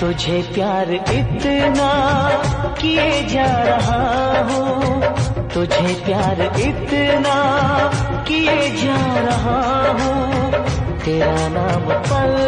तुझे प्यार इतना किए जा रहा हूँ। तुझे प्यार इतना किए जा रहा हूँ। तेरा नाम पल पल